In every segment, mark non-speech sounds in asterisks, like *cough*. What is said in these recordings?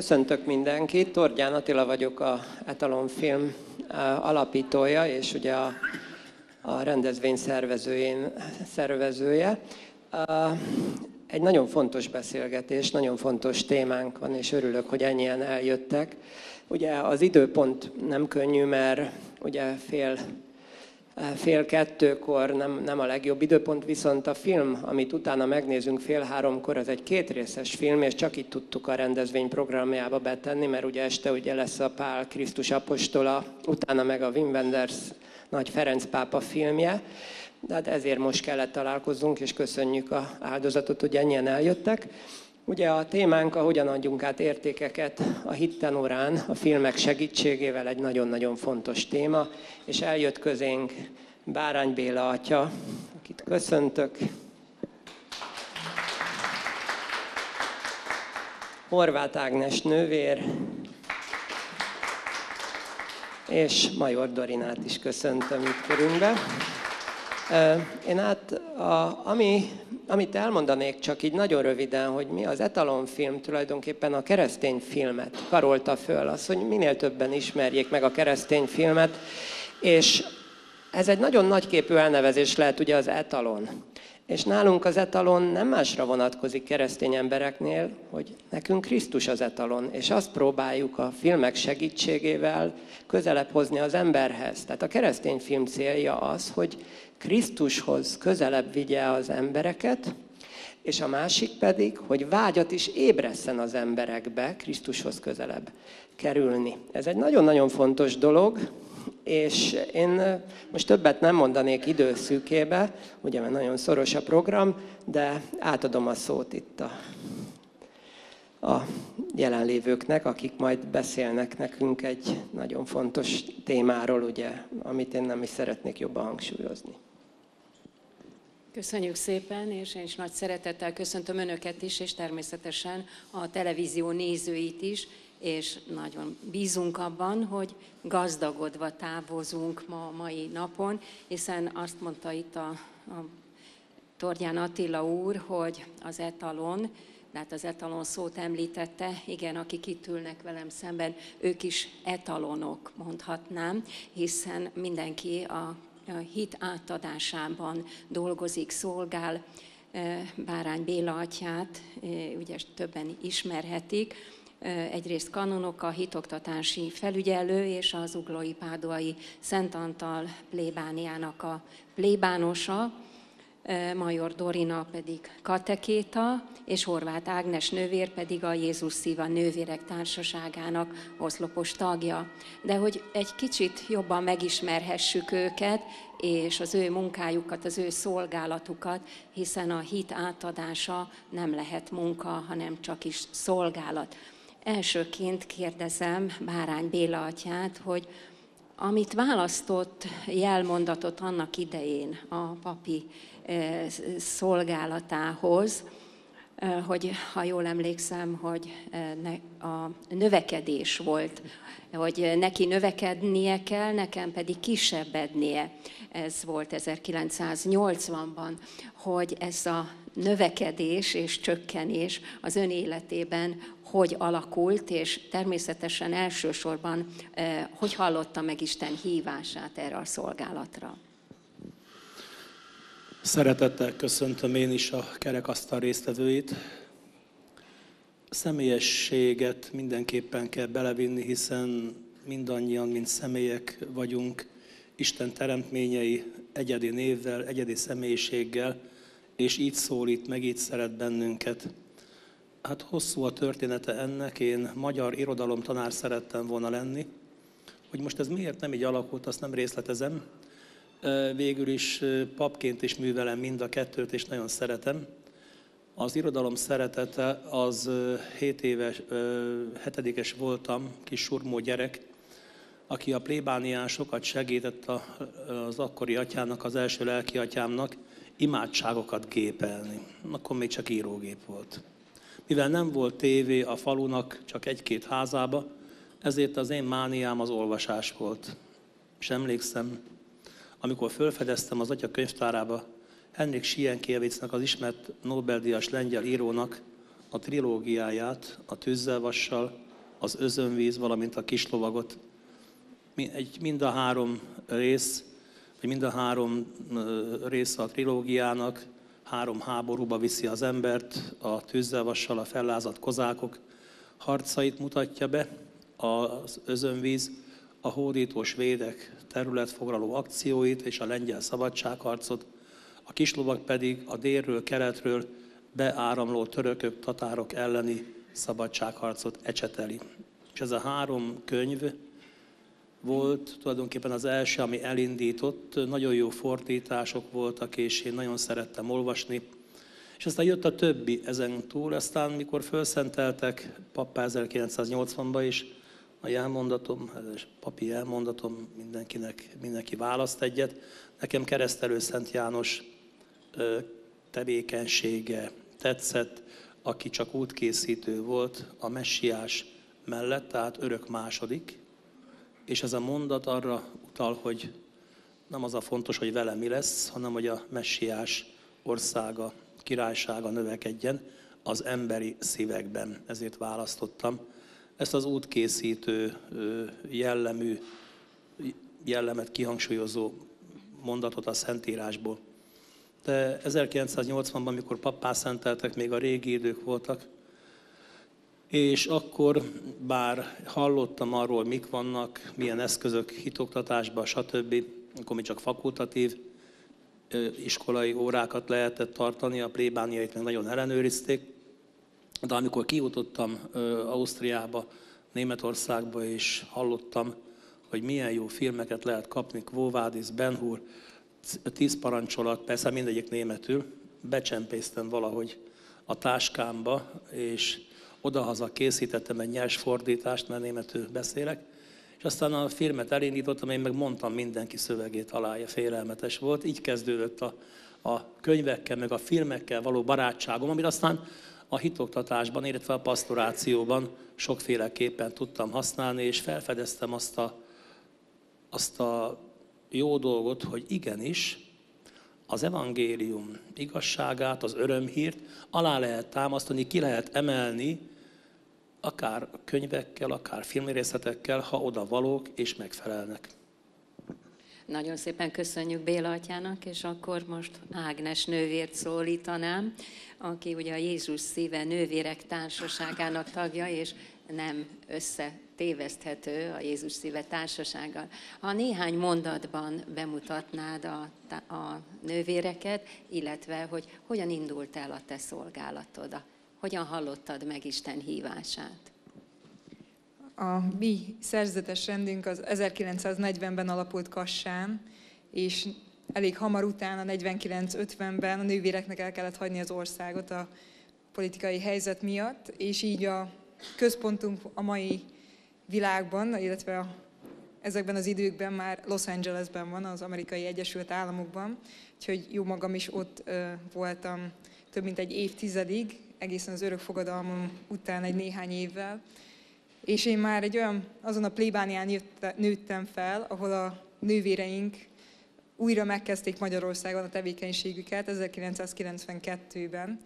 Köszöntök mindenkit, Tordján Attila vagyok, a Etalon Film alapítója, és ugye a, a rendezvény szervezőjén, szervezője. Egy nagyon fontos beszélgetés, nagyon fontos témánk van, és örülök, hogy ennyien eljöttek. Ugye az időpont nem könnyű, mert ugye fél fél kettőkor nem, nem a legjobb időpont, viszont a film, amit utána megnézünk fél háromkor, az egy kétrészes film, és csak itt tudtuk a rendezvény programjába betenni, mert ugye este ugye lesz a Pál Krisztus apostola, utána meg a Wim Wenders Nagy Ferenc pápa filmje, de hát ezért most kellett találkozzunk, és köszönjük a áldozatot, hogy ennyien eljöttek. Ugye a témánk a hogyan adjunk át értékeket a hittenórán, a filmek segítségével egy nagyon-nagyon fontos téma, és eljött közénk Bárány Béla atya, akit köszöntök. Horváth Ágnes nővér, és Major Dorinát is köszöntöm itt körünkbe. Én át, a, ami, amit elmondanék csak így nagyon röviden, hogy mi az etalonfilm tulajdonképpen a keresztény filmet karolta föl, az, hogy minél többen ismerjék meg a keresztény filmet, és ez egy nagyon nagyképű elnevezés lehet ugye az etalon. És nálunk az etalon nem másra vonatkozik keresztény embereknél, hogy nekünk Krisztus az etalon, és azt próbáljuk a filmek segítségével közelebb hozni az emberhez. Tehát a keresztény film célja az, hogy Krisztushoz közelebb vigye az embereket, és a másik pedig, hogy vágyat is ébresszen az emberekbe Krisztushoz közelebb kerülni. Ez egy nagyon-nagyon fontos dolog, és én most többet nem mondanék időszűkébe, ugye mert nagyon szoros a program, de átadom a szót itt a, a jelenlévőknek, akik majd beszélnek nekünk egy nagyon fontos témáról, ugye, amit én nem is szeretnék jobban hangsúlyozni. Köszönjük szépen, és én is nagy szeretettel köszöntöm Önöket is, és természetesen a televízió nézőit is, és nagyon bízunk abban, hogy gazdagodva távozunk ma mai napon, hiszen azt mondta itt a, a Tordján Attila úr, hogy az etalon, hát az etalon szót említette, igen, akik itt ülnek velem szemben, ők is etalonok, mondhatnám, hiszen mindenki a hit átadásában dolgozik, szolgál. Bárány Béla atyát, ugye többen ismerhetik, egyrészt kanonok, a hitoktatási felügyelő és az uglói pádoai Szent Antal plébániának a plébánosa, Major Dorina pedig katekéta, és Horváth Ágnes nővér pedig a Jézus Szíva Nővérek Társaságának oszlopos tagja. De hogy egy kicsit jobban megismerhessük őket, és az ő munkájukat, az ő szolgálatukat, hiszen a hit átadása nem lehet munka, hanem csak is szolgálat. Elsőként kérdezem Bárány Béla atyát, hogy amit választott jelmondatot annak idején a papi eh, szolgálatához, eh, hogy ha jól emlékszem, hogy eh, a növekedés volt, hogy neki növekednie kell, nekem pedig kisebbednie. Ez volt 1980-ban, hogy ez a növekedés és csökkenés az ön életében hogy alakult, és természetesen elsősorban eh, hogy hallotta meg Isten hívását erre a szolgálatra. Szeretettel köszöntöm én is a kerekasztal résztvevőit. Személyességet mindenképpen kell belevinni, hiszen mindannyian, mint személyek vagyunk, Isten teremtményei egyedi névvel, egyedi személyiséggel, és így szólít meg, így szeret bennünket. Hát hosszú a története ennek, én magyar irodalom tanár szerettem volna lenni. Hogy most ez miért nem így alakult, azt nem részletezem. Végül is papként is művelem mind a kettőt, és nagyon szeretem. Az irodalom szeretete az 7 éves, 7 voltam, kis surmó gyerek, aki a plébánián sokat segített az akkori atyának, az első lelki atyámnak, imádságokat gépelni. Akkor még csak írógép volt. Mivel nem volt tévé a falunak, csak egy-két házába, ezért az én mániám az olvasás volt. És emlékszem, amikor felfedeztem az atya könyvtárába Henrik Sienkiewicznek, az ismert Nobel-díjas lengyel írónak a trilógiáját, a Tűzzelvassal, az özönvíz, valamint a kislovagot. Mind a három rész, vagy mind a három része a trilógiának három háborúba viszi az embert, a tűzzelvassal a fellázadt kozákok harcait mutatja be, az özönvíz, a hódítós védek területfoglaló akcióit és a lengyel szabadságharcot, a kislovak pedig a délről, keletről beáramló törökök, tatárok elleni szabadságharcot ecseteli. És ez a három könyv volt tulajdonképpen az első, ami elindított, nagyon jó fordítások voltak, és én nagyon szerettem olvasni. És aztán jött a többi ezen túl, aztán mikor felszenteltek pappá 1980-ban is, a jelmondatom, papi elmondatom, mindenkinek, mindenki választ egyet. Nekem keresztelő Szent János tevékenysége tetszett, aki csak útkészítő volt a messiás mellett, tehát örök második, és ez a mondat arra utal, hogy nem az a fontos, hogy vele mi lesz, hanem hogy a messiás országa, királysága növekedjen az emberi szívekben. Ezért választottam ezt az útkészítő jellemű, jellemet kihangsúlyozó mondatot a Szentírásból. De 1980-ban, amikor pappá szenteltek, még a régi idők voltak, és akkor bár hallottam arról, mik vannak, milyen eszközök hitoktatásban, stb., akkor mi csak fakultatív iskolai órákat lehetett tartani, a plébániait meg nagyon ellenőrizték, de amikor kijutottam Ausztriába, Németországba, és hallottam, hogy milyen jó filmeket lehet kapni, Kvóvádis, Ben Hur, tíz parancsolat, persze mindegyik németül, becsempésztem valahogy a táskámba, és odahaza készítettem egy nyers fordítást, mert németül beszélek, és aztán a filmet elindítottam, én meg mondtam mindenki szövegét alája, félelmetes volt. Így kezdődött a, a könyvekkel, meg a filmekkel való barátságom, amit aztán a hitoktatásban, illetve a pastorációban sokféleképpen tudtam használni, és felfedeztem azt a, azt a jó dolgot, hogy igenis, az evangélium igazságát, az örömhírt alá lehet támasztani, ki lehet emelni, akár könyvekkel, akár filmrészletekkel, ha oda valók és megfelelnek. Nagyon szépen köszönjük Béla atyának, és akkor most Ágnes nővért szólítanám, aki ugye a Jézus szíve nővérek társaságának tagja, és nem összetéveszthető a Jézus szíve társasággal. Ha néhány mondatban bemutatnád a, a nővéreket, illetve hogy hogyan indult el a te szolgálatod, hogyan hallottad meg Isten hívását? A mi szerzetes rendünk az 1940-ben alapult Kassán, és elég hamar utána, 49-50-ben a nővéreknek el kellett hagyni az országot a politikai helyzet miatt, és így a központunk a mai világban, illetve a, ezekben az időkben már Los Angelesben van, az amerikai Egyesült Államokban, úgyhogy jó magam is ott ö, voltam több mint egy évtizedig, egészen az örök fogadalmam után egy néhány évvel. És én már egy olyan, azon a plébánián nőttem fel, ahol a nővéreink újra megkezdték Magyarországon a tevékenységüket 1992-ben.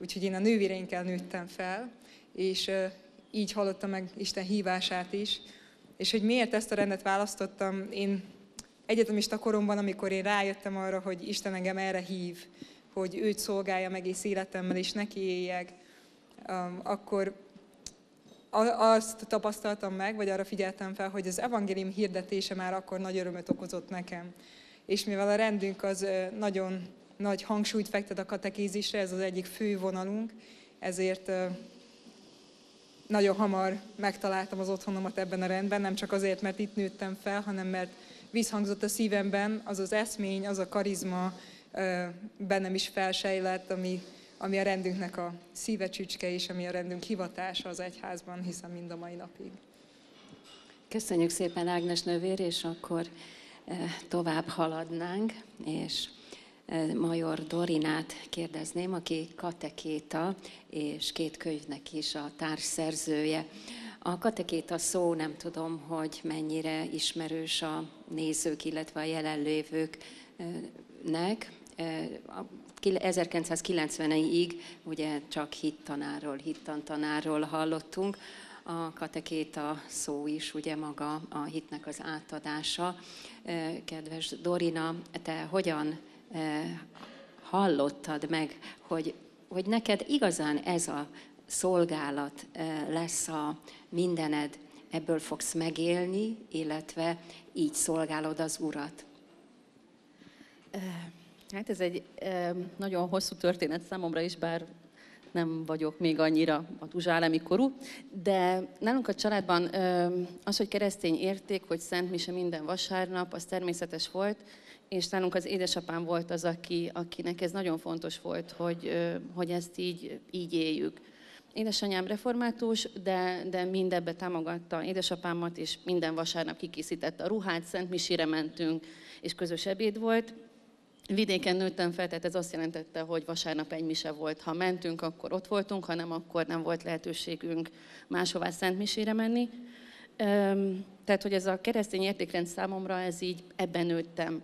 Úgyhogy én a nővéreinkkel nőttem fel, és így hallottam meg Isten hívását is. És hogy miért ezt a rendet választottam, én egyetemista koromban, amikor én rájöttem arra, hogy Isten engem erre hív, hogy őt szolgáljam egész életemmel, és neki éljek, um, akkor azt tapasztaltam meg, vagy arra figyeltem fel, hogy az evangélium hirdetése már akkor nagy örömöt okozott nekem. És mivel a rendünk az nagyon nagy hangsúlyt fektet a katekézisre, ez az egyik fő vonalunk, ezért nagyon hamar megtaláltam az otthonomat ebben a rendben, nem csak azért, mert itt nőttem fel, hanem mert visszhangzott a szívemben az az eszmény, az a karizma, bennem is felsejlett, ami, ami a rendünknek a szíve csücske, és ami a rendünk hivatása az egyházban, hiszen mind a mai napig. Köszönjük szépen Ágnes nővér, és akkor tovább haladnánk, és Major Dorinát kérdezném, aki katekéta, és két könyvnek is a társszerzője. A katekéta szó nem tudom, hogy mennyire ismerős a nézők, illetve a jelenlévőknek. 1990-ig ugye csak hittanáról, hittantanáról hallottunk. a katekéta szó is, ugye maga a hitnek az átadása. Kedves Dorina, te hogyan hallottad meg, hogy, hogy neked igazán ez a szolgálat lesz a mindened, ebből fogsz megélni, illetve így szolgálod az Urat? Hát ez egy nagyon hosszú történet számomra is, bár nem vagyok még annyira a tuzsálemi korú, de nálunk a családban az, hogy keresztény érték, hogy Szent Mise minden vasárnap, az természetes volt, és nálunk az édesapám volt az, aki, akinek ez nagyon fontos volt, hogy, hogy ezt így, így éljük. Édesanyám református, de, de mindebbe támogatta édesapámat, és minden vasárnap kikészítette a ruhát, Szent Misére mentünk, és közös ebéd volt. Vidéken nőttem fel, tehát ez azt jelentette, hogy vasárnap egy mise volt. Ha mentünk, akkor ott voltunk, ha nem, akkor nem volt lehetőségünk máshová Szent Misére menni. Tehát, hogy ez a keresztény értékrend számomra, ez így ebben nőttem.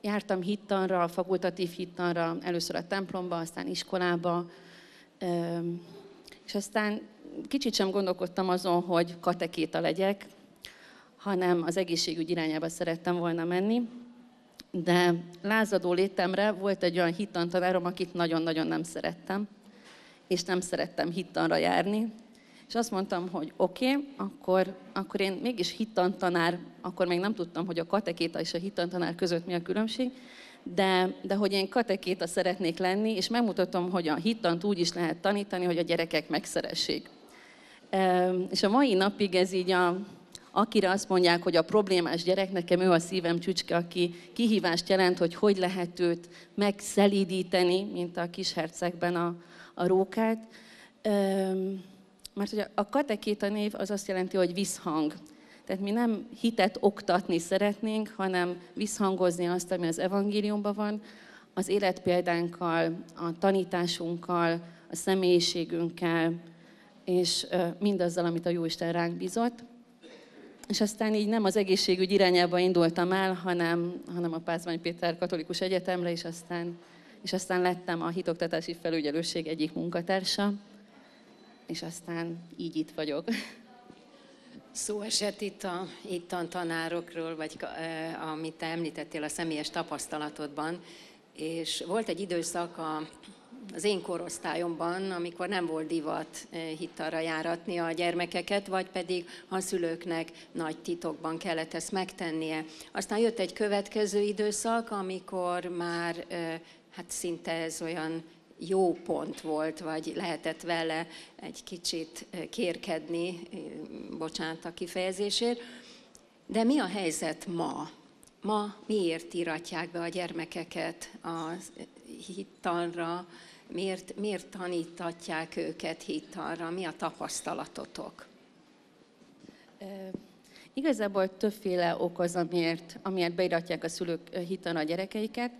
Jártam hittanra, fakultatív hittanra, először a templomba, aztán iskolába, és aztán kicsit sem gondolkodtam azon, hogy katekéta legyek, hanem az egészségügy irányába szerettem volna menni. De lázadó létemre volt egy olyan hittantanárom, akit nagyon-nagyon nem szerettem, és nem szerettem hittanra járni. És azt mondtam, hogy oké, okay, akkor, akkor én mégis hittantanár, akkor még nem tudtam, hogy a katekéta és a hittantanár között mi a különbség, de, de hogy én katekéta szeretnék lenni, és megmutatom, hogy a hittant úgy is lehet tanítani, hogy a gyerekek megszeressék. És a mai napig ez így a, akire azt mondják, hogy a problémás gyerek, nekem ő a szívem csücske, aki kihívást jelent, hogy hogy lehet őt megszelídíteni, mint a kis hercegben a, a rókát. Mert hogy a katekéta név az azt jelenti, hogy visszhang. Tehát mi nem hitet oktatni szeretnénk, hanem visszhangozni azt, ami az evangéliumban van, az életpéldánkkal, a tanításunkkal, a személyiségünkkel, és mindazzal, amit a Jóisten ránk bizott. És aztán így nem az egészségügy irányába indultam el, hanem, hanem a Pázmány Péter Katolikus Egyetemre, és aztán, és aztán lettem a hitoktatási felügyelőség egyik munkatársa, és aztán így itt vagyok. Szó esett itt a ittan tanárokról, vagy amit te említettél a személyes tapasztalatodban, és volt egy időszak a, az én korosztályomban, amikor nem volt divat hittarra járatni a gyermekeket, vagy pedig a szülőknek nagy titokban kellett ezt megtennie. Aztán jött egy következő időszak, amikor már hát szinte ez olyan jó pont volt, vagy lehetett vele egy kicsit kérkedni, bocsánat a kifejezésért. De mi a helyzet ma? Ma miért iratják be a gyermekeket a hittanra? Miért, miért tanítatják őket hittanra? Mi a tapasztalatotok? E, igazából többféle ok az, amiért, amiért beiratják a szülők hittanra a gyerekeiket.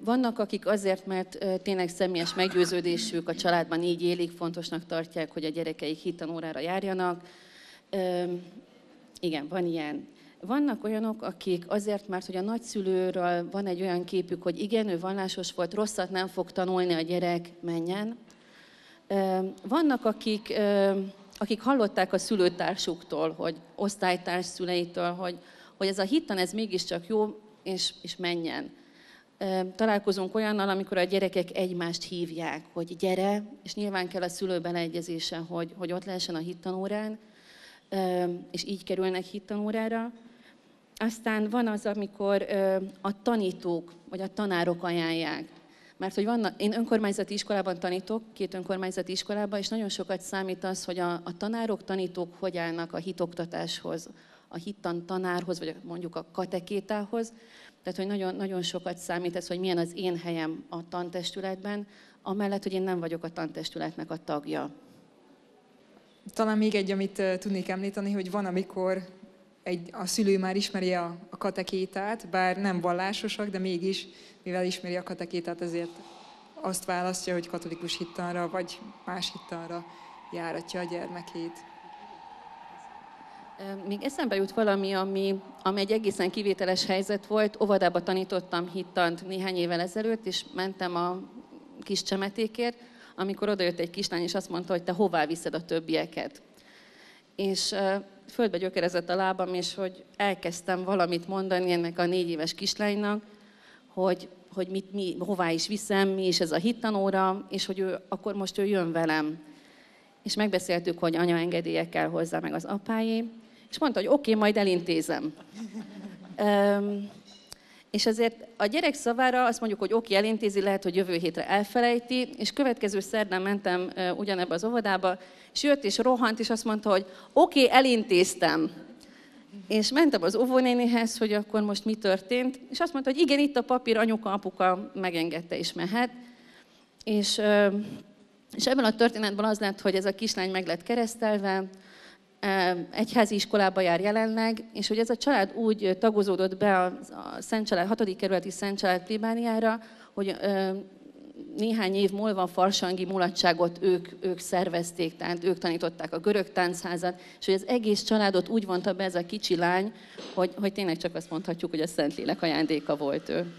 Vannak, akik azért, mert tényleg személyes meggyőződésük, a családban így élik, fontosnak tartják, hogy a gyerekeik hittanórára járjanak. Igen, van ilyen. Vannak olyanok, akik azért, mert hogy a nagyszülőről van egy olyan képük, hogy igen, ő vallásos volt, rosszat nem fog tanulni a gyerek, menjen. Vannak, akik, akik hallották a szülőtársuktól, hogy osztálytárs szüleitől, hogy, hogy ez a hittan, ez mégiscsak jó, és, és menjen találkozunk olyannal, amikor a gyerekek egymást hívják, hogy gyere, és nyilván kell a szülő beleegyezése, hogy, hogy ott lehessen a hittanórán, és így kerülnek hittanórára. Aztán van az, amikor a tanítók vagy a tanárok ajánlják. Mert hogy vannak, én önkormányzati iskolában tanítok, két önkormányzati iskolában, és nagyon sokat számít az, hogy a, a tanárok, tanítók hogy állnak a hitoktatáshoz, a hittan tanárhoz, vagy mondjuk a katekétához, tehát, hogy nagyon, nagyon sokat számít ez, hogy milyen az én helyem a tantestületben, amellett, hogy én nem vagyok a tantestületnek a tagja. Talán még egy, amit tudnék említeni, hogy van, amikor egy, a szülő már ismeri a, a katekétát, bár nem vallásosak, de mégis, mivel ismeri a katekétát, ezért azt választja, hogy katolikus hittanra, vagy más hittanra járatja a gyermekét. Még eszembe jut valami, ami, ami egy egészen kivételes helyzet volt. Óvodába tanítottam hittant néhány évvel ezelőtt, és mentem a kis csemetékért, amikor odajött egy kislány, és azt mondta, hogy te hová viszed a többieket. És földbe gyökerezett a lábam, és hogy elkezdtem valamit mondani ennek a négy éves kislánynak, hogy, hogy mit, mi, hová is viszem, mi is ez a hittanóra, és hogy ő, akkor most ő jön velem. És megbeszéltük, hogy anya engedélyekkel hozzá meg az apáé, és mondta, hogy oké, okay, majd elintézem. *laughs* Um, és azért a gyerek szavára azt mondjuk, hogy oké, elintézi, lehet, hogy jövő hétre elfelejti, és következő szerdán mentem ugyanebbe az óvodába, és jött és rohant, és azt mondta, hogy oké, okay, elintéztem. És mentem az óvónénihez, hogy akkor most mi történt, és azt mondta, hogy igen, itt a papír, anyuka, apuka megengedte és mehet. És, és ebben a történetben az lett, hogy ez a kislány meg lett keresztelve, egyházi iskolába jár jelenleg, és hogy ez a család úgy tagozódott be a, a Szent Család, 6. kerületi Szent Család plébániára, hogy néhány év múlva a farsangi mulatságot ők, ők szervezték, tehát ők tanították a görög táncházat, és hogy az egész családot úgy vonta be ez a kicsi lány, hogy, hogy tényleg csak azt mondhatjuk, hogy a Szentlélek ajándéka volt ő.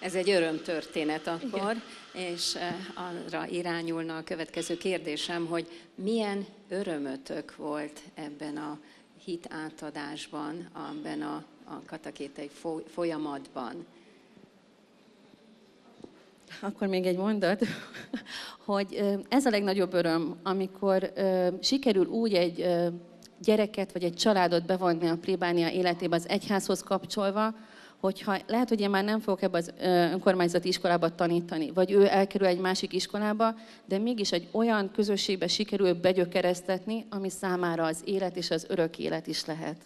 Ez egy örömtörténet akkor, Igen. és eh, arra irányulna a következő kérdésem, hogy milyen örömötök volt ebben a hit átadásban, ebben a, a katakétai folyamatban? Akkor még egy mondat, *laughs* hogy ez a legnagyobb öröm, amikor sikerül úgy egy gyereket vagy egy családot bevonni a plébánia életébe az egyházhoz kapcsolva, hogyha lehet, hogy én már nem fogok ebbe az önkormányzati iskolába tanítani, vagy ő elkerül egy másik iskolába, de mégis egy olyan közösségbe sikerül begyökeresztetni, ami számára az élet és az örök élet is lehet.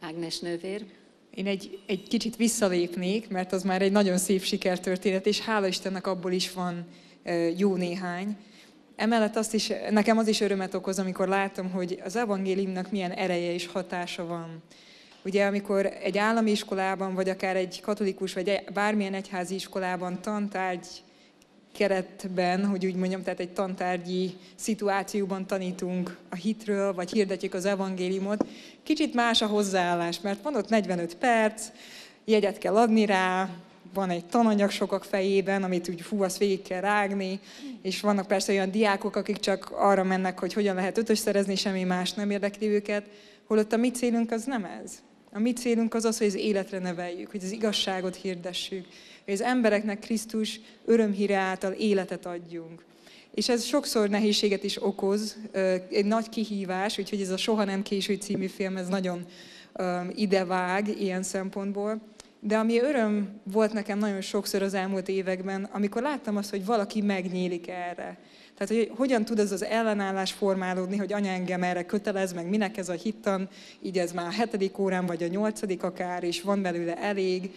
Ágnes nővér. Én egy, egy kicsit visszalépnék, mert az már egy nagyon szép sikertörténet, és hála Istennek abból is van jó néhány. Emellett azt is, nekem az is örömet okoz, amikor látom, hogy az evangéliumnak milyen ereje és hatása van. Ugye amikor egy állami iskolában, vagy akár egy katolikus, vagy bármilyen egyházi iskolában tantárgy keretben, hogy úgy mondjam, tehát egy tantárgyi szituációban tanítunk a hitről, vagy hirdetjük az evangéliumot, kicsit más a hozzáállás, mert van ott 45 perc, jegyet kell adni rá, van egy tananyag sokak fejében, amit úgy hú, azt végig kell rágni, és vannak persze olyan diákok, akik csak arra mennek, hogy hogyan lehet ötös szerezni, semmi más nem érdekli őket, holott a mi célunk az nem ez. A mi célunk az az, hogy az életre neveljük, hogy az igazságot hirdessük, hogy az embereknek Krisztus örömhíre által életet adjunk. És ez sokszor nehézséget is okoz, egy nagy kihívás, úgyhogy ez a Soha nem késő című film, ez nagyon idevág ilyen szempontból. De ami öröm volt nekem nagyon sokszor az elmúlt években, amikor láttam azt, hogy valaki megnyílik erre. Tehát, hogy hogyan tud ez az ellenállás formálódni, hogy anya engem erre kötelez, meg minek ez a hittan, így ez már a hetedik órán, vagy a nyolcadik akár, és van belőle elég,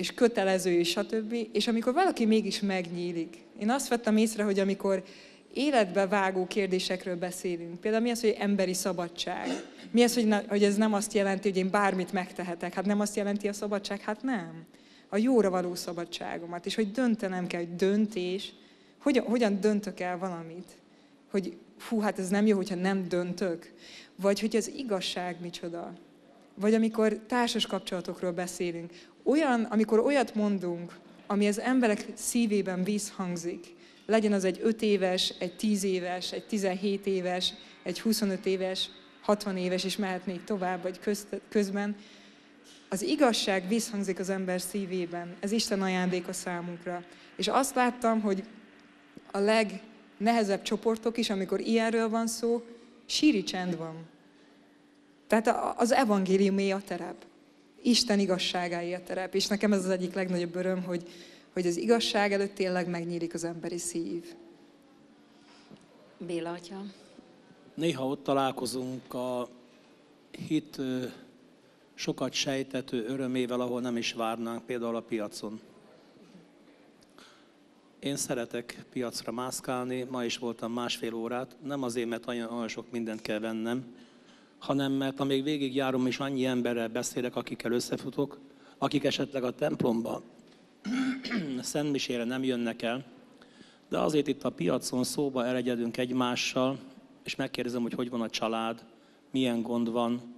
és kötelező, és stb. És amikor valaki mégis megnyílik, én azt vettem észre, hogy amikor életbe vágó kérdésekről beszélünk, például mi az, hogy emberi szabadság? Mi az, hogy, ne, hogy ez nem azt jelenti, hogy én bármit megtehetek? Hát nem azt jelenti a szabadság? Hát nem. A jóra való szabadságomat, és hogy döntenem kell, hogy döntés, hogyan, hogyan döntök el valamit? Hogy hú, hát ez nem jó, hogyha nem döntök. Vagy hogy az igazság micsoda. Vagy amikor társas kapcsolatokról beszélünk. Olyan, amikor olyat mondunk, ami az emberek szívében vízhangzik, legyen az egy 5 éves, egy 10 éves, egy 17 éves, egy 25 éves, 60 éves, és mehetnék tovább, vagy közt, közben, az igazság visszhangzik az ember szívében. Ez Isten ajándéka számunkra. És azt láttam, hogy a legnehezebb csoportok is, amikor ilyenről van szó, síri csend van. Tehát az evangéliumé a terep. Isten igazságáé a terep. És nekem ez az egyik legnagyobb öröm, hogy, hogy az igazság előtt tényleg megnyílik az emberi szív. Béla atya. Néha ott találkozunk a hit sokat sejtető örömével, ahol nem is várnánk, például a piacon. Én szeretek piacra mászkálni, ma is voltam másfél órát, nem azért, mert olyan, olyan sok mindent kell vennem, hanem mert amíg végigjárom és annyi emberrel beszélek, akikkel összefutok, akik esetleg a templomba *clears throat* Szentmisére nem jönnek el, de azért itt a piacon szóba elegyedünk egymással, és megkérdezem, hogy hogy van a család, milyen gond van,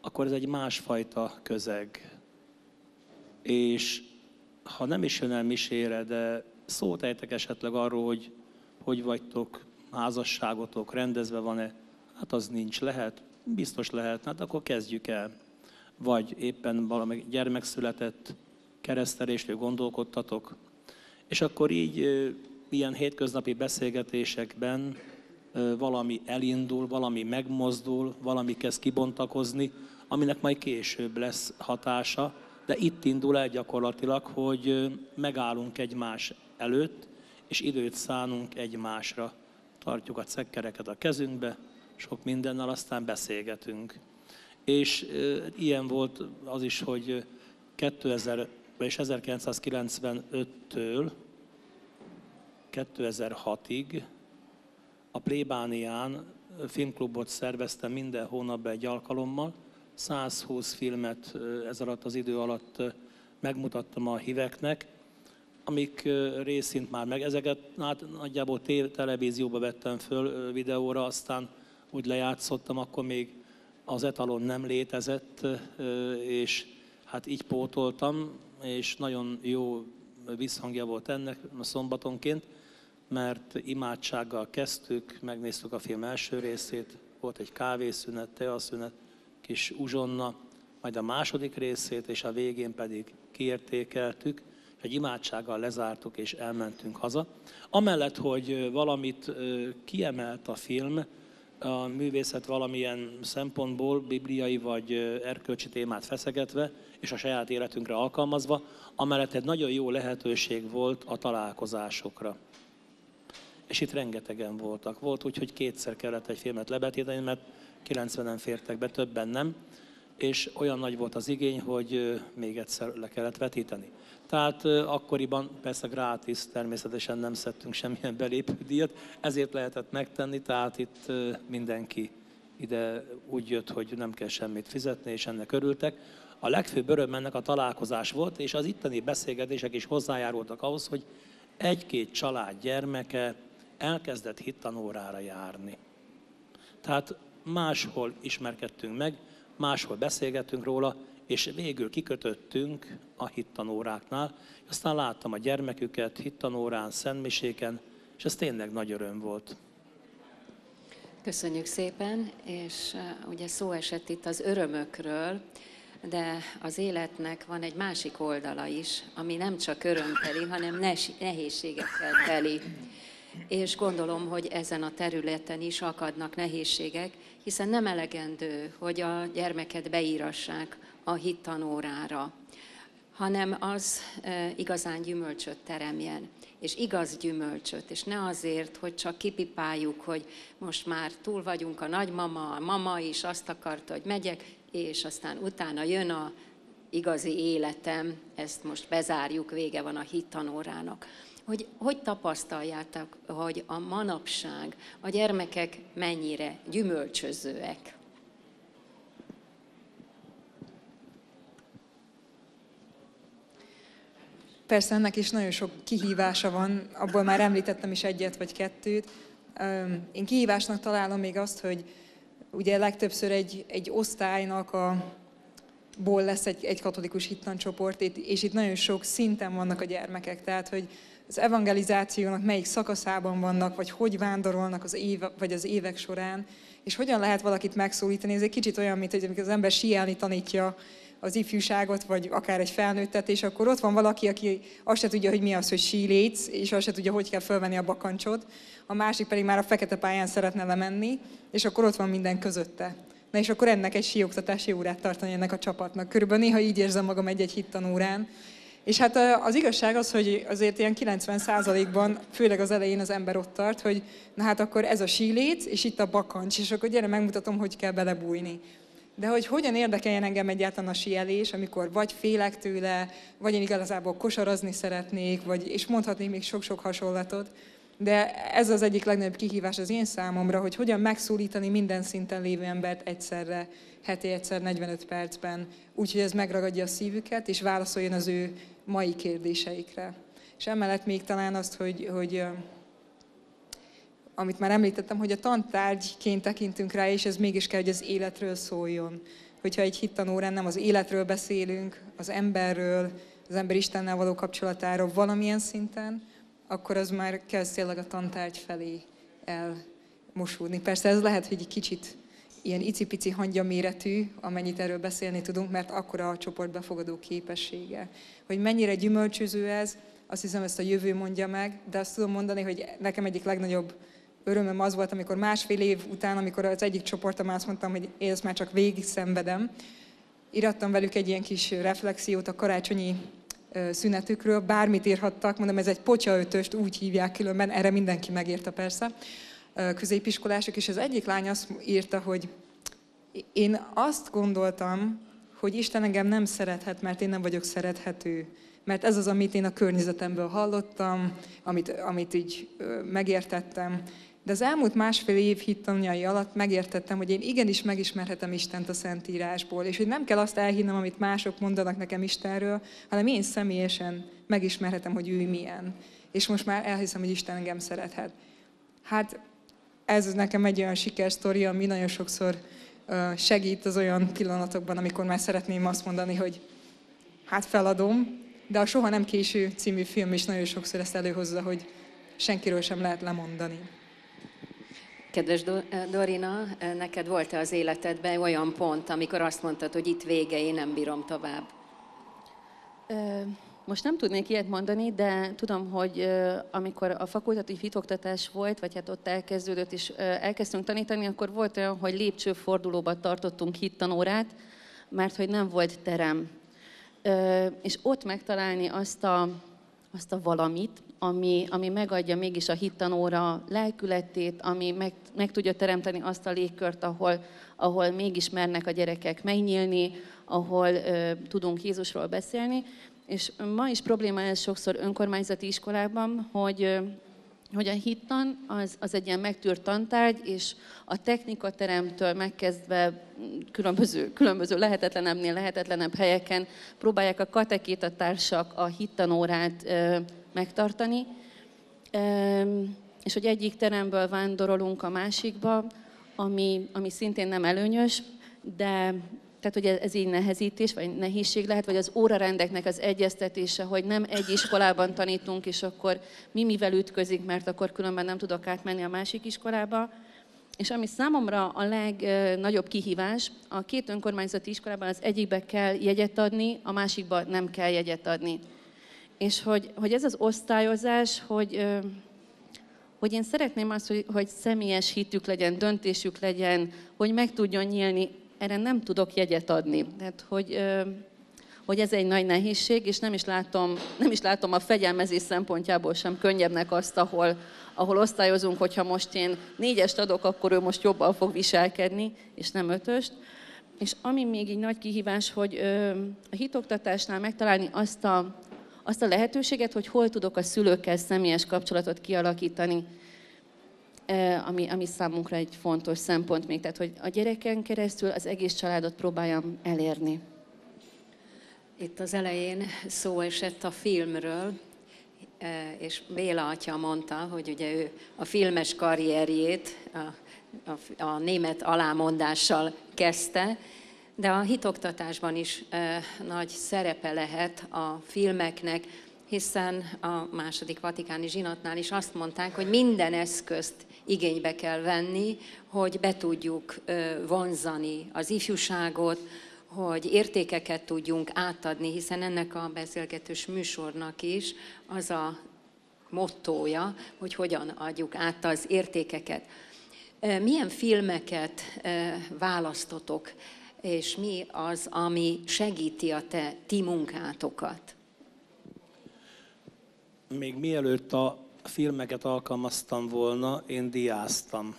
akkor ez egy másfajta közeg. És ha nem is jön el misére, de szót ejtek esetleg arról, hogy hogy vagytok, házasságotok, rendezve van-e? Hát az nincs, lehet, biztos lehet, hát akkor kezdjük el. Vagy éppen valami gyermek született, keresztelésről gondolkodtatok, és akkor így ilyen hétköznapi beszélgetésekben valami elindul, valami megmozdul, valami kezd kibontakozni, aminek majd később lesz hatása, de itt indul el gyakorlatilag, hogy megállunk egymás előtt, és időt szánunk egymásra. Tartjuk a cekkereket a kezünkbe, sok mindennel, aztán beszélgetünk. És ilyen volt az is, hogy 2000 és 1995-től 2006-ig a plébánián filmklubot szerveztem minden hónapban egy alkalommal. 120 filmet ez alatt az idő alatt megmutattam a híveknek, amik részint már meg, ezeket hát nagyjából televízióba vettem föl videóra, aztán úgy lejátszottam, akkor még az etalon nem létezett, és hát így pótoltam, és nagyon jó visszhangja volt ennek a szombatonként, mert imádsággal kezdtük, megnéztük a film első részét, volt egy kávészünet, teaszünet, kis uzsonna, majd a második részét, és a végén pedig kiértékeltük, egy imádsággal lezártuk és elmentünk haza. Amellett, hogy valamit kiemelt a film, a művészet valamilyen szempontból, bibliai vagy erkölcsi témát feszegetve, és a saját életünkre alkalmazva, amellett egy nagyon jó lehetőség volt a találkozásokra. És itt rengetegen voltak. Volt úgy, hogy kétszer kellett egy filmet lebetíteni, mert 90-en fértek be, többen nem, és olyan nagy volt az igény, hogy még egyszer le kellett vetíteni. Tehát akkoriban persze gratis, természetesen nem szedtünk semmilyen belépődíjat, ezért lehetett megtenni, tehát itt mindenki ide úgy jött, hogy nem kell semmit fizetni, és ennek örültek. A legfőbb öröm ennek a találkozás volt, és az itteni beszélgetések is hozzájárultak ahhoz, hogy egy-két család gyermeke elkezdett hittanórára járni. Tehát máshol ismerkedtünk meg, máshol beszélgettünk róla, és végül kikötöttünk a hittanóráknál. Aztán láttam a gyermeküket hittanórán, szentmiséken, és ez tényleg nagy öröm volt. Köszönjük szépen, és uh, ugye szó esett itt az örömökről, de az életnek van egy másik oldala is, ami nem csak örömteli, hanem nehézségekkel teli. És gondolom, hogy ezen a területen is akadnak nehézségek, hiszen nem elegendő, hogy a gyermeket beírassák a hittanórára, hanem az e, igazán gyümölcsöt teremjen, és igaz gyümölcsöt, és ne azért, hogy csak kipipáljuk, hogy most már túl vagyunk, a nagymama, a mama is azt akarta, hogy megyek, és aztán utána jön a igazi életem, ezt most bezárjuk, vége van a hittanórának. Hogy, hogy tapasztaljátok, hogy a manapság a gyermekek mennyire gyümölcsözőek? Persze ennek is nagyon sok kihívása van, abból már említettem is egyet vagy kettőt. Én kihívásnak találom még azt, hogy ugye legtöbbször egy, egy osztálynak a ból lesz egy, egy katolikus hittancsoport, és itt nagyon sok szinten vannak a gyermekek, tehát hogy az evangelizációnak melyik szakaszában vannak, vagy hogy vándorolnak az, éve, vagy az évek során, és hogyan lehet valakit megszólítani. Ez egy kicsit olyan, mint hogy az ember siálni tanítja az ifjúságot, vagy akár egy felnőttet, és akkor ott van valaki, aki azt se tudja, hogy mi az, hogy síléc, és azt se tudja, hogy kell fölvenni a bakancsot, a másik pedig már a fekete pályán szeretne lemenni, és akkor ott van minden közötte. Na és akkor ennek egy síoktatási órát tartani ennek a csapatnak. Körülbelül néha így érzem magam egy-egy hittanórán. És hát az igazság az, hogy azért ilyen 90%-ban, főleg az elején az ember ott tart, hogy na hát akkor ez a síléc, és itt a bakancs, és akkor gyere megmutatom, hogy kell belebújni. De hogy hogyan érdekeljen engem egyáltalán a sielés, amikor vagy félek tőle, vagy én igazából kosarazni szeretnék, vagy, és mondhatnék még sok-sok hasonlatot. De ez az egyik legnagyobb kihívás az én számomra, hogy hogyan megszólítani minden szinten lévő embert egyszerre, heti egyszer 45 percben, úgyhogy ez megragadja a szívüket, és válaszoljon az ő mai kérdéseikre. És emellett még talán azt, hogy, hogy amit már említettem, hogy a tantárgyként tekintünk rá, és ez mégis kell, hogy az életről szóljon. Hogyha egy hittanórán nem az életről beszélünk, az emberről, az ember Istennel való kapcsolatáról valamilyen szinten, akkor az már kezd tényleg a tantárgy felé elmosódni. Persze ez lehet, hogy egy kicsit ilyen icipici hangya méretű, amennyit erről beszélni tudunk, mert akkora a csoport befogadó képessége. Hogy mennyire gyümölcsöző ez, azt hiszem ezt a jövő mondja meg, de azt tudom mondani, hogy nekem egyik legnagyobb örömöm az volt, amikor másfél év után, amikor az egyik csoportom azt mondtam, hogy én ezt már csak végig szenvedem, irattam velük egy ilyen kis reflexiót a karácsonyi szünetükről, bármit írhattak, mondom, ez egy potyaötöst, úgy hívják különben, erre mindenki megírta persze, középiskolások, és az egyik lány azt írta, hogy én azt gondoltam, hogy Isten engem nem szerethet, mert én nem vagyok szerethető. Mert ez az, amit én a környezetemből hallottam, amit, amit így megértettem. De az elmúlt másfél év hittanjai alatt megértettem, hogy én igenis megismerhetem Istent a Szentírásból, és hogy nem kell azt elhinnem, amit mások mondanak nekem Istenről, hanem én személyesen megismerhetem, hogy ő milyen. És most már elhiszem, hogy Isten engem szerethet. Hát ez nekem egy olyan sikersztori, ami nagyon sokszor segít az olyan pillanatokban, amikor már szeretném azt mondani, hogy hát feladom, de a Soha nem késő című film is nagyon sokszor ezt előhozza, hogy senkiről sem lehet lemondani. Kedves Dorina, neked volt-e az életedben olyan pont, amikor azt mondtad, hogy itt vége, én nem bírom tovább? Most nem tudnék ilyet mondani, de tudom, hogy amikor a fakultatív hitoktatás volt, vagy hát ott elkezdődött, és elkezdtünk tanítani, akkor volt olyan, hogy lépcsőfordulóba tartottunk hittanórát, mert hogy nem volt terem. És ott megtalálni azt a, azt a valamit, ami, ami megadja mégis a hittanóra lelkületét, ami meg, meg tudja teremteni azt a légkört, ahol, ahol mégis mernek a gyerekek megnyílni, ahol ö, tudunk Jézusról beszélni. És ma is probléma ez sokszor önkormányzati iskolában, hogy, hogy a hittan az, az egy ilyen megtűrt tantárgy, és a technikateremtől megkezdve különböző, különböző lehetetlenebbnél lehetetlenebb helyeken próbálják a katekét a hittanórát ö, megtartani, és hogy egyik teremből vándorolunk a másikba, ami, ami szintén nem előnyös, de tehát, hogy ez így nehezítés, vagy nehézség lehet, vagy az órarendeknek az egyeztetése, hogy nem egy iskolában tanítunk, és akkor mi mivel ütközik, mert akkor különben nem tudok átmenni a másik iskolába. És ami számomra a legnagyobb kihívás, a két önkormányzati iskolában az egyikbe kell jegyet adni, a másikba nem kell jegyet adni. És hogy, hogy ez az osztályozás, hogy, hogy én szeretném azt, hogy, hogy személyes hitük legyen, döntésük legyen, hogy meg tudjon nyílni erre nem tudok jegyet adni. Tehát, hogy, hogy ez egy nagy nehézség, és nem is látom, nem is látom a fegyelmezés szempontjából sem könnyebbnek azt, ahol, ahol osztályozunk, hogyha most én négyest adok, akkor ő most jobban fog viselkedni, és nem ötöst. És ami még egy nagy kihívás, hogy a hitoktatásnál megtalálni azt a, azt a lehetőséget, hogy hol tudok a szülőkkel személyes kapcsolatot kialakítani ami, ami számunkra egy fontos szempont még, tehát hogy a gyereken keresztül az egész családot próbáljam elérni. Itt az elején szó esett a filmről, és Béla atya mondta, hogy ugye ő a filmes karrierjét a, a, a német alámondással kezdte, de a hitoktatásban is nagy szerepe lehet a filmeknek, hiszen a második vatikáni zsinatnál is azt mondták, hogy minden eszközt igénybe kell venni, hogy be tudjuk vonzani az ifjúságot, hogy értékeket tudjunk átadni, hiszen ennek a beszélgetős műsornak is az a mottója, hogy hogyan adjuk át az értékeket. Milyen filmeket választotok, és mi az, ami segíti a te ti munkátokat? Még mielőtt a filmeket alkalmaztam volna, én diáztam.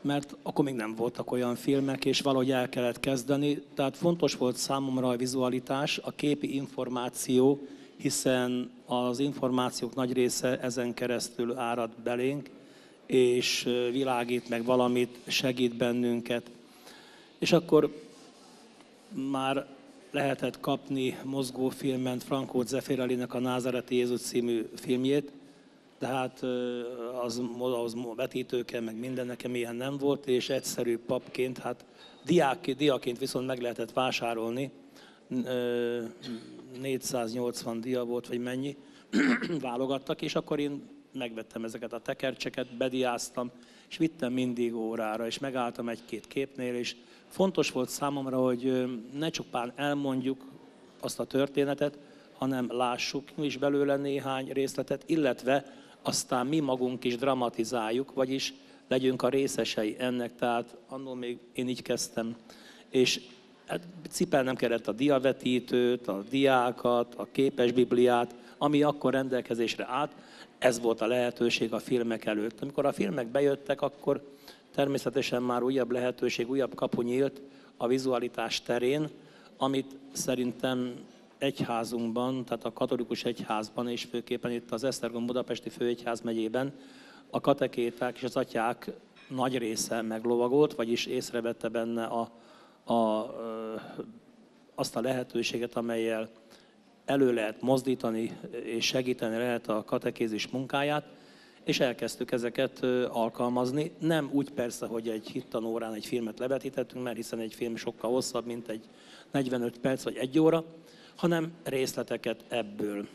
Mert akkor még nem voltak olyan filmek, és valahogy el kellett kezdeni. Tehát fontos volt számomra a vizualitás, a képi információ, hiszen az információk nagy része ezen keresztül árad belénk, és világít meg valamit, segít bennünket. És akkor már lehetett kapni mozgófilmen Franco Zeffirellinek a Názareti Jézus című filmjét, de hát az, az vetítőke, meg minden ilyen nem volt, és egyszerű papként, hát diák, diaként viszont meg lehetett vásárolni, 480 dia volt, vagy mennyi, *clears throat* válogattak, és akkor én megvettem ezeket a tekercseket, bediáztam, és vittem mindig órára, és megálltam egy-két képnél, és fontos volt számomra, hogy ne csupán elmondjuk azt a történetet, hanem lássuk is belőle néhány részletet, illetve aztán mi magunk is dramatizáljuk, vagyis legyünk a részesei ennek, tehát annól még én így kezdtem. És hát cipelnem kellett a diavetítőt, a diákat, a képes bibliát, ami akkor rendelkezésre állt, ez volt a lehetőség a filmek előtt. Amikor a filmek bejöttek, akkor természetesen már újabb lehetőség, újabb kapu nyílt a vizualitás terén, amit szerintem egyházunkban, tehát a katolikus egyházban, és főképpen itt az Esztergom Budapesti Főegyház megyében a katekéták és az atyák nagy része meglovagolt, vagyis észrevette benne a, a, azt a lehetőséget, amelyel elő lehet mozdítani és segíteni lehet a katekézis munkáját, és elkezdtük ezeket alkalmazni. Nem úgy persze, hogy egy hittanórán egy filmet levetítettünk, mert hiszen egy film sokkal hosszabb, mint egy 45 perc vagy egy óra, hanem részleteket ebből.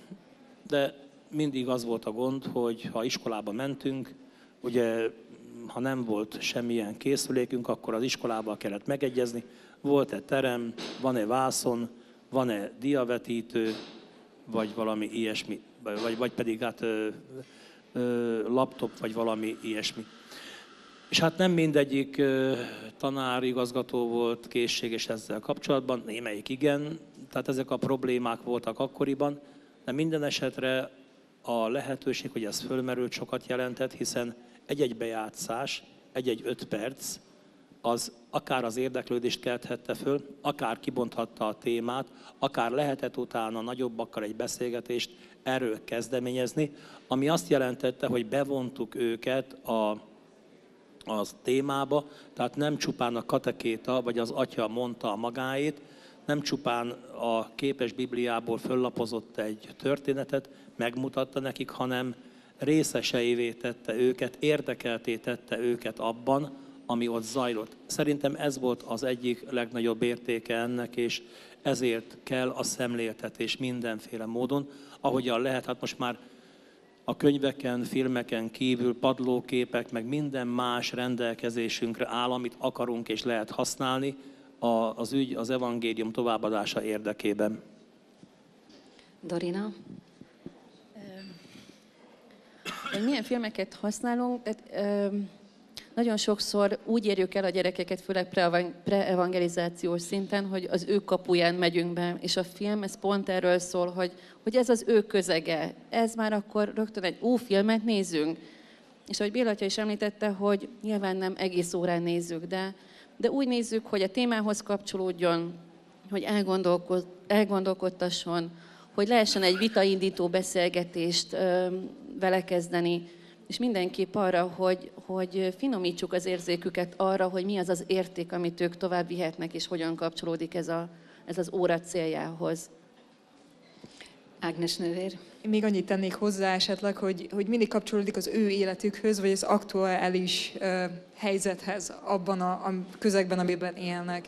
De mindig az volt a gond, hogy ha iskolába mentünk, ugye ha nem volt semmilyen készülékünk, akkor az iskolába kellett megegyezni, volt-e terem, van-e vászon, van-e diavetítő, vagy valami ilyesmi, vagy, vagy pedig hát ö, ö, laptop, vagy valami ilyesmi. És hát nem mindegyik ö, tanár, igazgató volt készséges ezzel kapcsolatban, némelyik igen, tehát ezek a problémák voltak akkoriban, de minden esetre a lehetőség, hogy ez fölmerült, sokat jelentett, hiszen egy-egy bejátszás, egy-egy öt perc, az akár az érdeklődést kelthette föl, akár kibonthatta a témát, akár lehetett utána nagyobbakkal egy beszélgetést erről kezdeményezni, ami azt jelentette, hogy bevontuk őket a, az témába, tehát nem csupán a katekéta vagy az atya mondta a magáét, nem csupán a képes Bibliából föllapozott egy történetet, megmutatta nekik, hanem részeseivé tette őket, érdekelté tette őket abban, ami ott zajlott. Szerintem ez volt az egyik legnagyobb értéke ennek, és ezért kell a szemléltetés mindenféle módon, ahogyan lehet, hát most már a könyveken, filmeken kívül padlóképek, meg minden más rendelkezésünkre áll, amit akarunk és lehet használni az ügy, az evangélium továbbadása érdekében. Dorina? Milyen filmeket használunk? Tehát, nagyon sokszor úgy érjük el a gyerekeket, főleg preevangelizációs szinten, hogy az ő kapuján megyünk be, és a film ez pont erről szól, hogy, hogy ez az ő közege, ez már akkor rögtön egy ó filmet nézünk. És ahogy Bélatja is említette, hogy nyilván nem egész órán nézzük, de, de úgy nézzük, hogy a témához kapcsolódjon, hogy elgondolkod, elgondolkodtasson, hogy lehessen egy vitaindító beszélgetést ö, vele kezdeni, és mindenképp arra, hogy, hogy finomítsuk az érzéküket arra, hogy mi az az érték, amit ők tovább vihetnek, és hogyan kapcsolódik ez, a, ez az óra céljához. Ágnes nővér. Én még annyit tennék hozzá esetleg, hogy, hogy mindig kapcsolódik az ő életükhöz, vagy az aktuális uh, helyzethez abban a, a közegben, amiben élnek.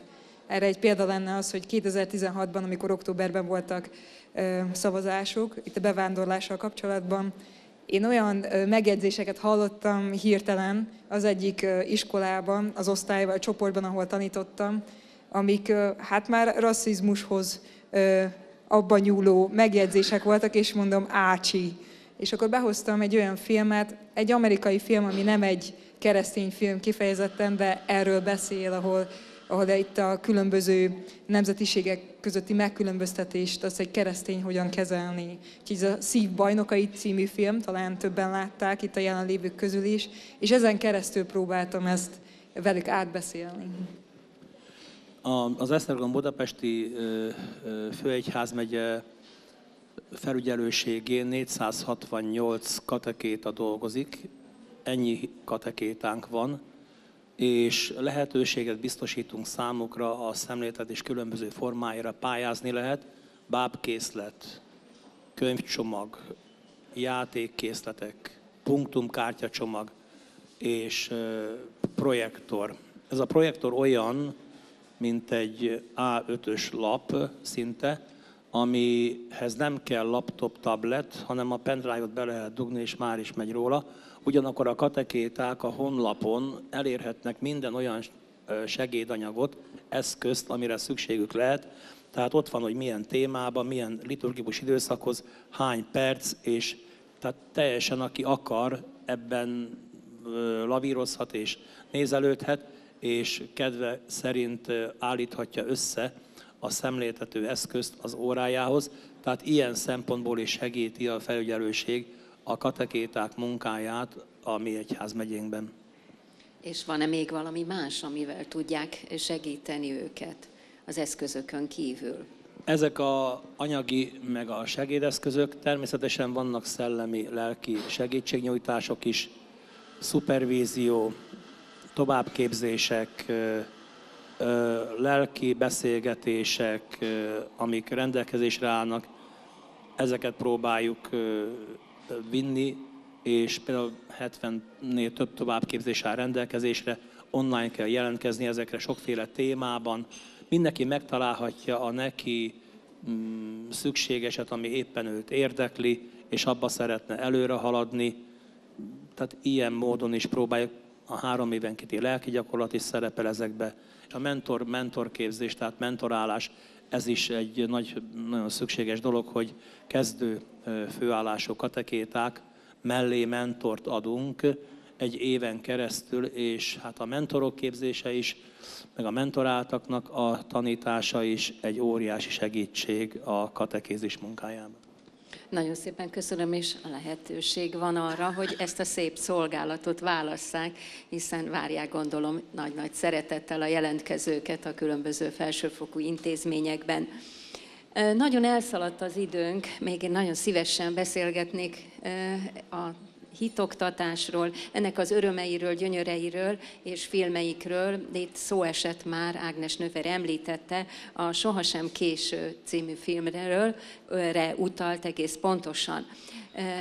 Erre egy példa lenne az, hogy 2016-ban, amikor októberben voltak uh, szavazások, itt a bevándorlással kapcsolatban, én olyan megjegyzéseket hallottam hirtelen az egyik iskolában, az osztályban, a csoportban, ahol tanítottam, amik hát már rasszizmushoz abban nyúló megjegyzések voltak, és mondom, ácsi. És akkor behoztam egy olyan filmet, egy amerikai film, ami nem egy keresztény film kifejezetten, de erről beszél, ahol ahol itt a különböző nemzetiségek közötti megkülönböztetést, az egy keresztény hogyan kezelni. Úgyhogy ez a Szív bajnokai című film, talán többen látták itt a jelenlévők közül is, és ezen keresztül próbáltam ezt velük átbeszélni. Az Esztergom Budapesti Főegyházmegye felügyelőségén 468 katekéta dolgozik, ennyi katekétánk van, és lehetőséget biztosítunk számukra a szemléltetés különböző formáira pályázni lehet, bábkészlet, könyvcsomag, játékkészletek, punktumkártyacsomag és projektor. Ez a projektor olyan, mint egy A5-ös lap szinte, amihez nem kell laptop, tablet, hanem a pendrive-ot be lehet dugni, és már is megy róla. Ugyanakkor a katekéták a honlapon elérhetnek minden olyan segédanyagot, eszközt, amire szükségük lehet. Tehát ott van, hogy milyen témában, milyen liturgikus időszakhoz, hány perc, és tehát teljesen aki akar, ebben lavírozhat és nézelődhet, és kedve szerint állíthatja össze a szemléltető eszközt az órájához. Tehát ilyen szempontból is segíti a felügyelőség a katekéták munkáját a mi egyházmegyénkben. És van-e még valami más, amivel tudják segíteni őket az eszközökön kívül? Ezek a anyagi meg a segédeszközök, természetesen vannak szellemi, lelki segítségnyújtások is, szupervízió, továbbképzések, lelki beszélgetések, amik rendelkezésre állnak, ezeket próbáljuk vinni, és például 70-nél több továbbképzés áll rendelkezésre, online kell jelentkezni ezekre sokféle témában. Mindenki megtalálhatja a neki mm, szükségeset, ami éppen őt érdekli, és abba szeretne előre haladni. Tehát ilyen módon is próbáljuk a három évenkéti lelki gyakorlat is szerepel ezekbe. A mentor, mentorképzés, tehát mentorálás, ez is egy nagy, nagyon szükséges dolog, hogy kezdő főállású katekéták mellé mentort adunk egy éven keresztül, és hát a mentorok képzése is, meg a mentoráltaknak a tanítása is egy óriási segítség a katekézis munkájában. Nagyon szépen köszönöm, és a lehetőség van arra, hogy ezt a szép szolgálatot válasszák, hiszen várják gondolom nagy-nagy szeretettel a jelentkezőket a különböző felsőfokú intézményekben. Nagyon elszaladt az időnk, még én nagyon szívesen beszélgetnék a hitoktatásról, ennek az örömeiről, gyönyöreiről és filmeikről. De itt szó esett már, Ágnes Növer említette, a Sohasem késő című filmről, re utalt egész pontosan.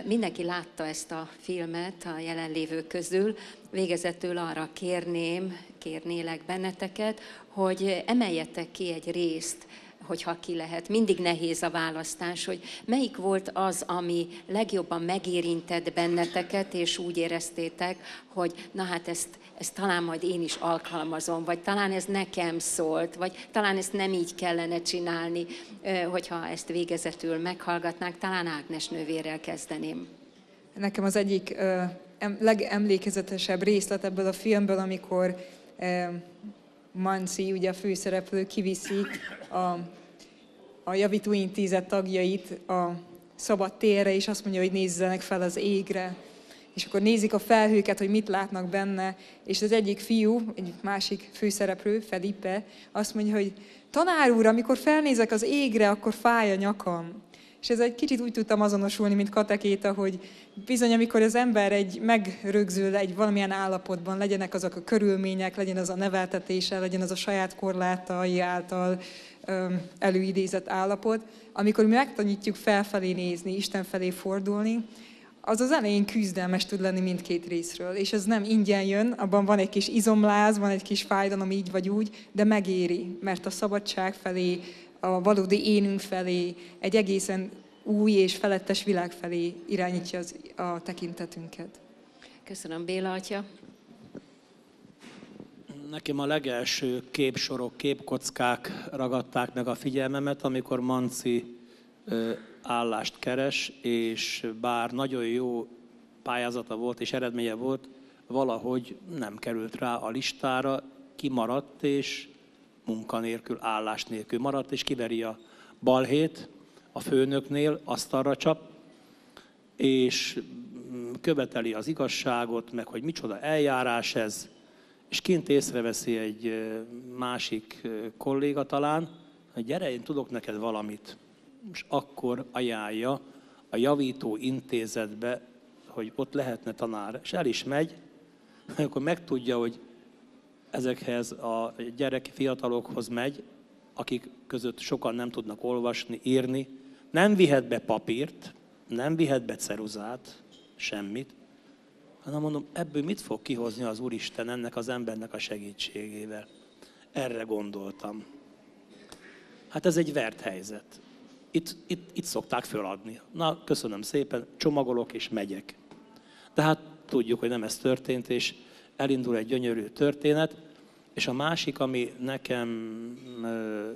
Mindenki látta ezt a filmet a jelenlévők közül. Végezetül arra kérném, kérnélek benneteket, hogy emeljetek ki egy részt hogyha ki lehet. Mindig nehéz a választás, hogy melyik volt az, ami legjobban megérintett benneteket, és úgy éreztétek, hogy na hát ezt, ezt talán majd én is alkalmazom, vagy talán ez nekem szólt, vagy talán ezt nem így kellene csinálni, hogyha ezt végezetül meghallgatnánk, talán Ágnes nővérrel kezdeném. Nekem az egyik legemlékezetesebb részlet ebből a filmből, amikor Manci, ugye a főszereplő kiviszi a a javítóintézet tagjait a szabad térre, és azt mondja, hogy nézzenek fel az égre. És akkor nézik a felhőket, hogy mit látnak benne, és az egyik fiú, egy másik főszereplő, Felipe, azt mondja, hogy tanár úr, amikor felnézek az égre, akkor fáj a nyakam. És ez egy kicsit úgy tudtam azonosulni, mint katekéta, hogy bizony, amikor az ember egy megrögzül egy valamilyen állapotban, legyenek azok a körülmények, legyen az a neveltetése, legyen az a saját korlátai által előidézett állapot, amikor mi megtanítjuk felfelé nézni, Isten felé fordulni, az az elején küzdelmes tud lenni mindkét részről, és ez nem ingyen jön, abban van egy kis izomláz, van egy kis fájdalom így vagy úgy, de megéri, mert a szabadság felé, a valódi énünk felé, egy egészen új és felettes világ felé irányítja az, a tekintetünket. Köszönöm, Béla atya. Nekem a legelső képsorok, képkockák ragadták meg a figyelmemet, amikor Manci állást keres, és bár nagyon jó pályázata volt és eredménye volt, valahogy nem került rá a listára, kimaradt és munkanélkül, állás nélkül maradt, és kiveri a balhét a főnöknél, asztalra csap, és mm, követeli az igazságot, meg hogy micsoda eljárás ez, és kint észreveszi egy másik kolléga talán, hogy gyere, én tudok neked valamit. És akkor ajánlja a javító intézetbe, hogy ott lehetne tanár. És el is megy, *laughs* akkor megtudja, hogy ezekhez a gyerek fiatalokhoz megy, akik között sokan nem tudnak olvasni, írni, nem vihet be papírt, nem vihet be ceruzát, semmit, hanem mondom, ebből mit fog kihozni az Úristen ennek az embernek a segítségével. Erre gondoltam. Hát ez egy vert helyzet. itt, itt, itt szokták föladni. Na, köszönöm szépen, csomagolok és megyek. De hát tudjuk, hogy nem ez történt, és elindul egy gyönyörű történet, és a másik, ami nekem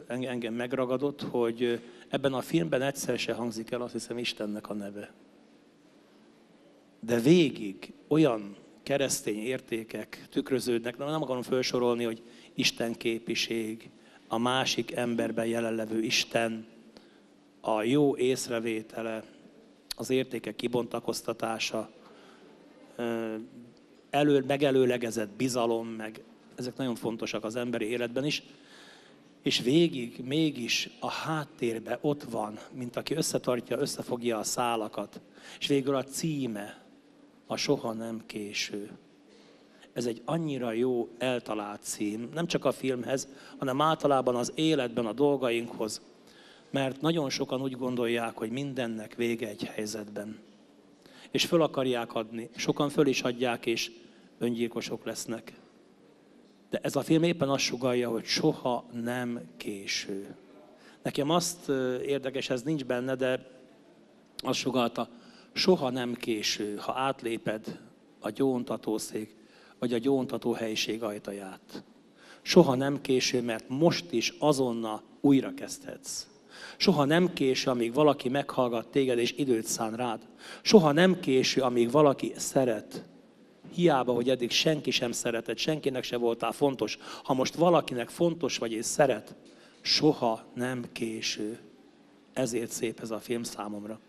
engem megragadott, hogy ebben a filmben egyszer se hangzik el, azt hiszem, Istennek a neve. De végig olyan keresztény értékek tükröződnek, nem akarom felsorolni, hogy Isten képiség, a másik emberben jelenlevő Isten, a jó észrevétele, az értékek kibontakoztatása, elő, megelőlegezett bizalom, meg ezek nagyon fontosak az emberi életben is, és végig mégis a háttérbe ott van, mint aki összetartja, összefogja a szálakat, és végül a címe, a soha nem késő. Ez egy annyira jó eltalált cím, nem csak a filmhez, hanem általában az életben, a dolgainkhoz, mert nagyon sokan úgy gondolják, hogy mindennek vége egy helyzetben. És föl akarják adni, sokan föl is adják, és öngyilkosok lesznek. De ez a film éppen azt sugalja, hogy soha nem késő. Nekem azt érdekes, ez nincs benne, de azt sugalta, soha nem késő, ha átléped a gyóntatószék, vagy a gyóntató helyiség ajtaját. Soha nem késő, mert most is azonnal újra kezdhetsz. Soha nem késő, amíg valaki meghallgat téged és időt szán rád. Soha nem késő, amíg valaki szeret. Hiába, hogy eddig senki sem szeretett, senkinek se voltál fontos. Ha most valakinek fontos vagy és szeret, soha nem késő. Ezért szép ez a film számomra.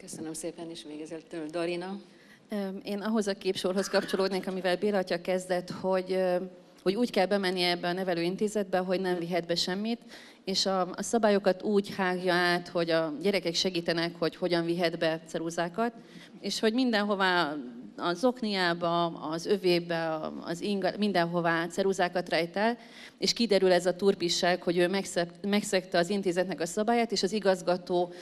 Köszönöm szépen, és végezetül Dorina. Én ahhoz a képsorhoz kapcsolódnék, amivel Béla atya kezdett, hogy, hogy úgy kell bemenni ebbe a nevelőintézetbe, hogy nem vihet be semmit, és a, a szabályokat úgy hágja át, hogy a gyerekek segítenek, hogy hogyan vihet be ceruzákat, és hogy mindenhová a zokniába, az övébe, az inga, mindenhová ceruzákat rejt el, és kiderül ez a turpisság, hogy ő megszegte az intézetnek a szabályát, és az igazgató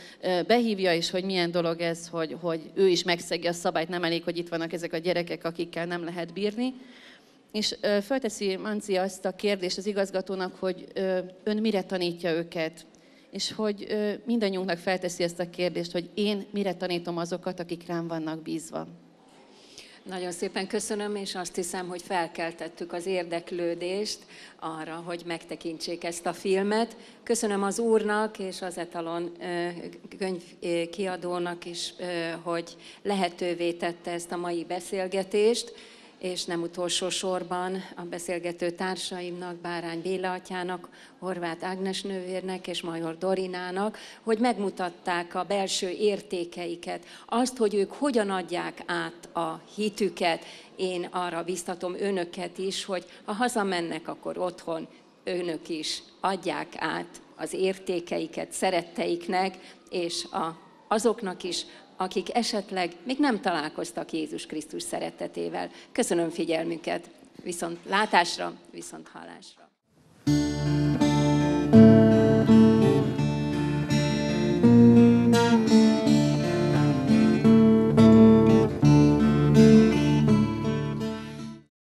behívja is, hogy milyen dolog ez, hogy, hogy ő is megszegi a szabályt, nem elég, hogy itt vannak ezek a gyerekek, akikkel nem lehet bírni. És felteszi Manci azt a kérdést az igazgatónak, hogy ön mire tanítja őket, és hogy mindannyiunknak felteszi ezt a kérdést, hogy én mire tanítom azokat, akik rám vannak bízva. Nagyon szépen köszönöm, és azt hiszem, hogy felkeltettük az érdeklődést arra, hogy megtekintsék ezt a filmet. Köszönöm az úrnak és az Etalon könyvkiadónak is, hogy lehetővé tette ezt a mai beszélgetést és nem utolsó sorban a beszélgető társaimnak, Bárány Béla atyának, Horváth Ágnes nővérnek és Major Dorinának, hogy megmutatták a belső értékeiket, azt, hogy ők hogyan adják át a hitüket. Én arra biztatom önöket is, hogy ha hazamennek, akkor otthon önök is adják át az értékeiket szeretteiknek, és a, azoknak is, akik esetleg még nem találkoztak Jézus Krisztus szeretetével. Köszönöm figyelmüket, viszont látásra, viszont hallásra.